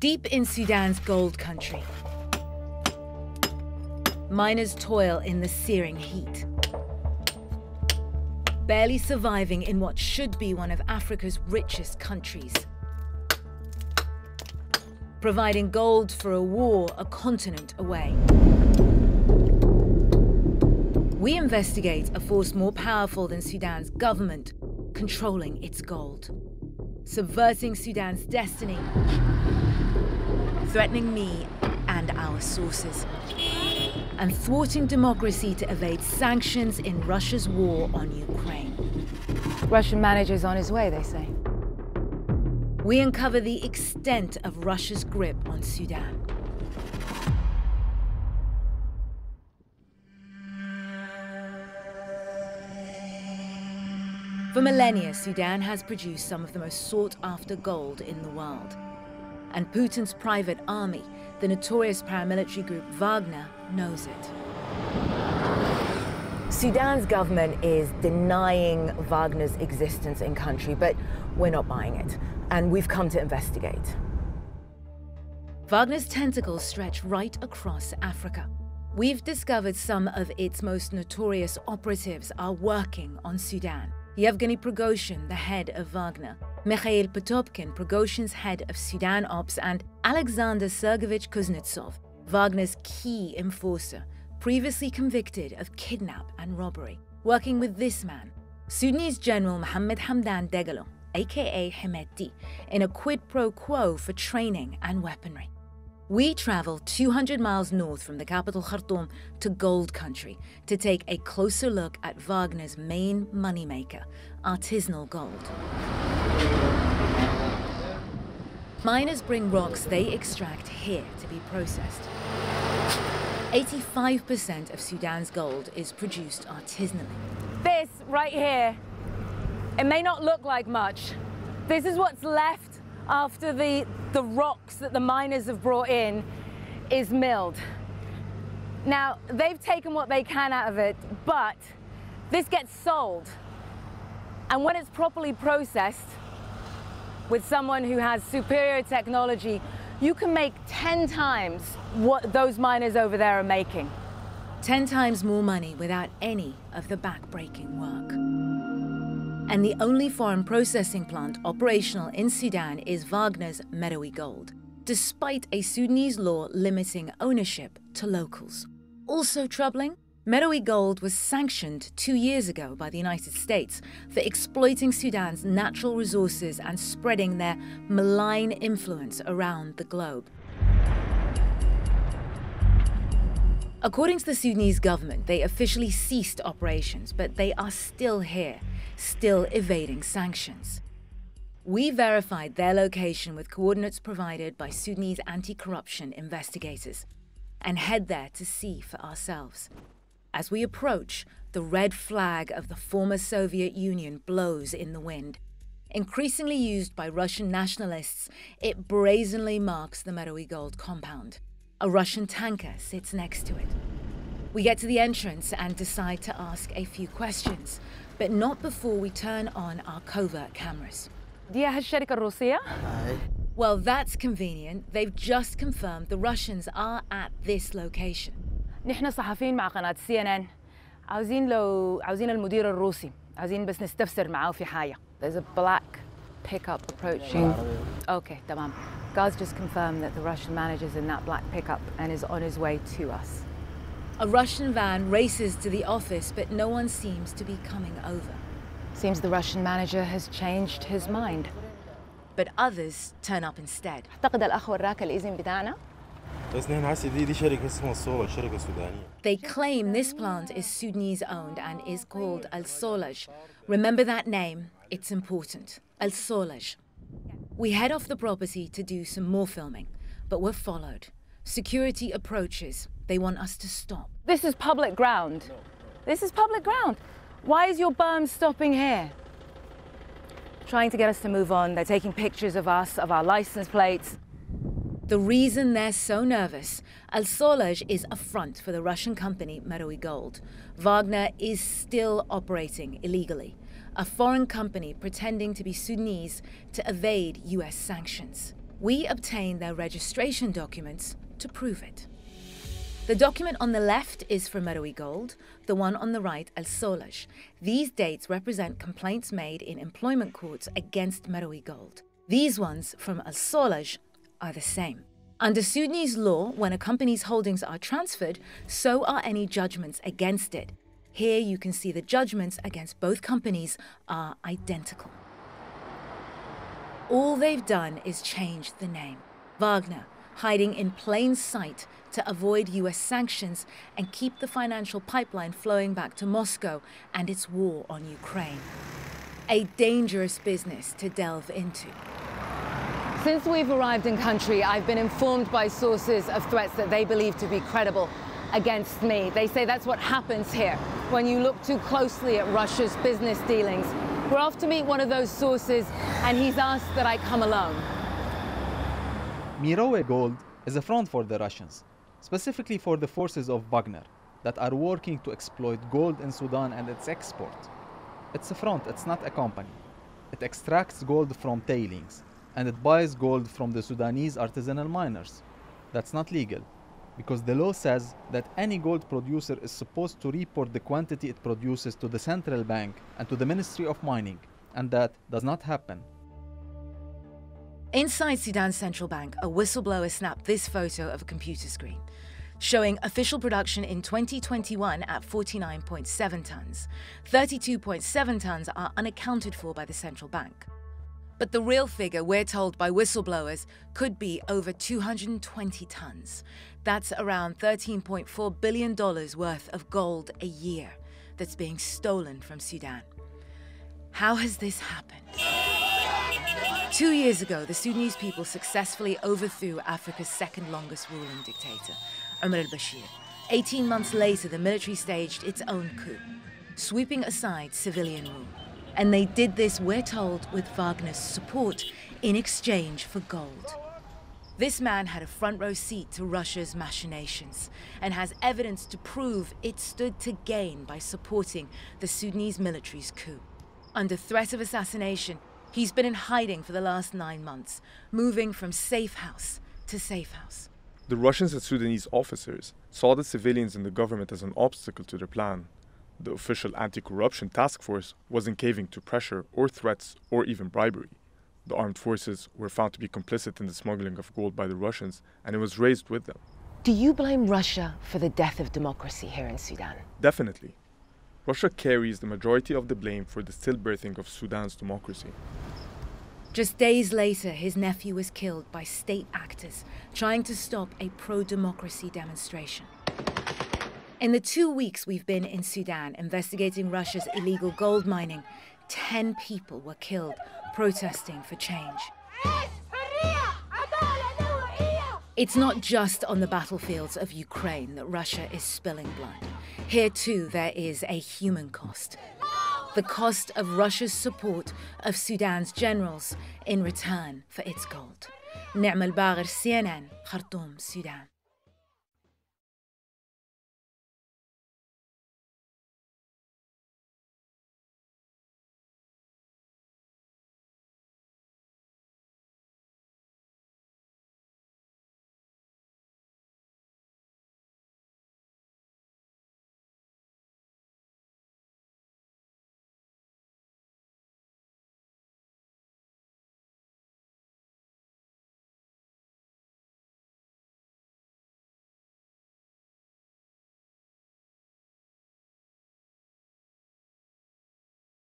Deep in Sudan's gold country, miners toil in the searing heat. Barely surviving in what should be one of Africa's richest countries. Providing gold for a war a continent away. We investigate a force more powerful than Sudan's government controlling its gold, subverting Sudan's destiny, threatening me and our sources, and thwarting democracy to evade sanctions in Russia's war on Ukraine. Russian manager's on his way, they say. We uncover the extent of Russia's grip on Sudan. For millennia, Sudan has produced some of the most sought after gold in the world. And Putin's private army, the notorious paramilitary group Wagner, knows it. Sudan's government is denying Wagner's existence in country, but we're not buying it. And we've come to investigate. Wagner's tentacles stretch right across Africa. We've discovered some of its most notorious operatives are working on Sudan. Yevgeny Prigozhin, the head of Wagner, Mikhail Potepkin, Prigozhin's head of Sudan Ops, and Alexander Sergeyevich Kuznetsov, Wagner's key enforcer, previously convicted of kidnap and robbery, working with this man, Sudanese General Mohammed Hamdan Dagalo, aka Hemeti, in a quid pro quo for training and weaponry. We travel 200 miles north from the capital Khartoum to Gold Country to take a closer look at Wagner's main moneymaker, artisanal gold. Miners bring rocks they extract here to be processed. 85% of Sudan's gold is produced artisanally. This right here, it may not look like much. This is what's left after the, the rocks that the miners have brought in is milled. Now, they've taken what they can out of it, but this gets sold. And when it's properly processed with someone who has superior technology, you can make 10 times what those miners over there are making. 10 times more money without any of the backbreaking work and the only foreign processing plant operational in Sudan is Wagner's Merowe Gold, despite a Sudanese law limiting ownership to locals. Also troubling, Merowe Gold was sanctioned two years ago by the United States for exploiting Sudan's natural resources and spreading their malign influence around the globe. According to the Sudanese government, they officially ceased operations, but they are still here still evading sanctions. We verified their location with coordinates provided by Sudanese anti corruption investigators and head there to see for ourselves. As we approach, the red flag of the former Soviet Union blows in the wind. Increasingly used by Russian nationalists, it brazenly marks the Merowe Gold compound. A Russian tanker sits next to it. We get to the entrance and decide to ask a few questions, but not before we turn on our covert cameras. Well, that's convenient. They've just confirmed the Russians are at this location. نحن صحفيين مع قناة سي ان ان عاوزين لو عاوزين المدير الروسي عاوزين بس نستفسر معاه في حاجة. There's a black pickup approaching. Okay, tamam. Guards just confirmed that the Russian manager's in that black pickup and is on his way to us. A Russian van races to the office, but no one seems to be coming over. Seems the Russian manager has changed his mind. But others turn up instead. They claim this plant is Sudanese owned and is called Al Solaj. Remember that name, it's important. Al Solaj. We head off the property to do some more filming, but we're followed. Security approaches. They want us to stop. This is public ground. This is public ground. Why is your berm stopping here? Trying to get us to move on. They're taking pictures of us, of our license plates. The reason they're so nervous, Al Solaj is a front for the Russian company Merowe Gold. Wagner is still operating illegally, a foreign company pretending to be Sudanese to evade US sanctions. We obtained their registration documents to prove it. The document on the left is for Merowe Gold, the one on the right, El Solaj. These dates represent complaints made in employment courts against Merowe Gold. These ones from Al Solaj are the same. Under Sudanese law, when a company's holdings are transferred, so are any judgments against it. Here you can see the judgments against both companies are identical. All they've done is change the name. Wagner, hiding in plain sight to avoid US sanctions and keep the financial pipeline flowing back to Moscow and its war on Ukraine. A dangerous business to delve into. Since we've arrived in country, I've been informed by sources of threats that they believe to be credible against me. They say that's what happens here when you look too closely at Russia's business dealings. We're off to meet one of those sources, and he's asked that I come alone. Merowe Gold is a front for the Russians, specifically for the forces of Wagner that are working to exploit gold in Sudan and its export. It's a front, it's not a company. It extracts gold from tailings and it buys gold from the Sudanese artisanal miners. That's not legal because the law says that any gold producer is supposed to report the quantity it produces to the central bank and to the Ministry of Mining, and that does not happen. Inside Sudan's central bank, a whistleblower snapped this photo of a computer screen, showing official production in 2021 at 49.7 tons. 32.7 tons are unaccounted for by the central bank. But the real figure, we're told by whistleblowers, could be over 220 tons. That's around $13.4 billion worth of gold a year that's being stolen from Sudan. How has this happened? Two years ago, the Sudanese people successfully overthrew Africa's second longest ruling dictator, Omar al Bashir. 18 months later, the military staged its own coup, sweeping aside civilian rule. And they did this, we're told, with Wagner's support in exchange for gold. This man had a front row seat to Russia's machinations and has evidence to prove it stood to gain by supporting the Sudanese military's coup. Under threat of assassination, he's been in hiding for the last nine months, moving from safe house to safe house. The Russians and Sudanese officers saw the civilians in the government as an obstacle to their plan the official anti corruption task force wasn't caving to pressure or threats or even bribery. The armed forces were found to be complicit in the smuggling of gold by the Russians, and it was raised with them. Do you blame Russia for the death of democracy here in Sudan? Definitely. Russia carries the majority of the blame for the stillbirthing of Sudan's democracy. Just days later, his nephew was killed by state actors trying to stop a pro democracy demonstration. In the two weeks we've been in Sudan investigating Russia's illegal gold mining, 10 people were killed protesting for change. It's not just on the battlefields of Ukraine that Russia is spilling blood. Here, too, there is a human cost. The cost of Russia's support of Sudan's generals in return for its gold. Nima Elbagir, CNN, Khartoum, Sudan.